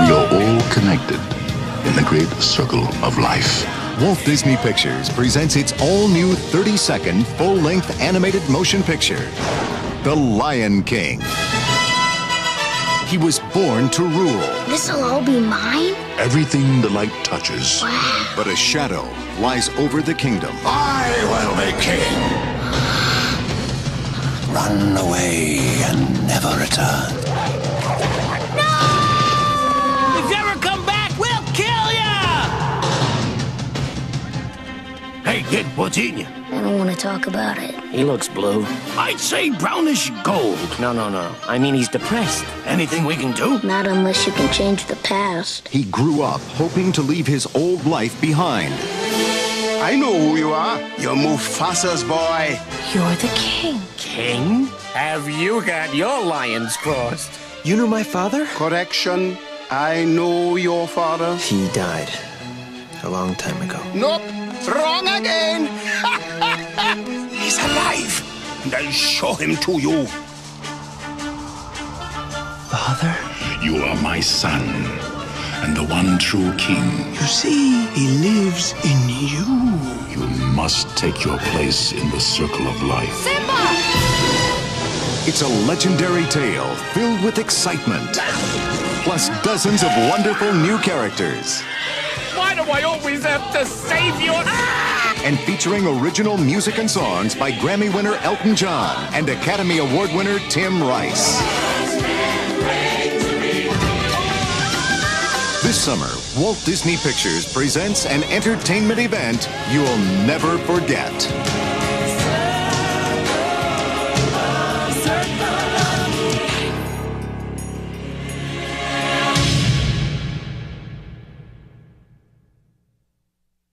We are all connected in the great circle of life. Walt Disney Pictures presents its all new 30 second full length animated motion picture, The Lion King. He was born to rule, This'll all be mine? Everything the light touches. but a shadow lies over the kingdom. I will be king. Run away and never return. Hey, kid, what's in you? I don't want to talk about it. He looks blue. I'd say brownish gold. No, no, no. I mean, he's depressed. Anything we can do? Not unless you can change the past. He grew up hoping to leave his old life behind. I know who you are. You're Mufasa's boy. You're the king. King? Have you got your lions crossed? You know my father? Correction. I know your father. He died a long time ago. Nope. Wrong again. He's alive. And I'll show him to you. Father? You are my son, and the one true king. You see, he lives in you. You must take your place in the circle of life. Simba! It's a legendary tale filled with excitement, plus dozens of wonderful new characters. Do I always have to save you? Ah! and featuring original music and songs by Grammy winner Elton John and Academy Award winner Tim Rice. This summer, Walt Disney Pictures presents an entertainment event you'll never forget.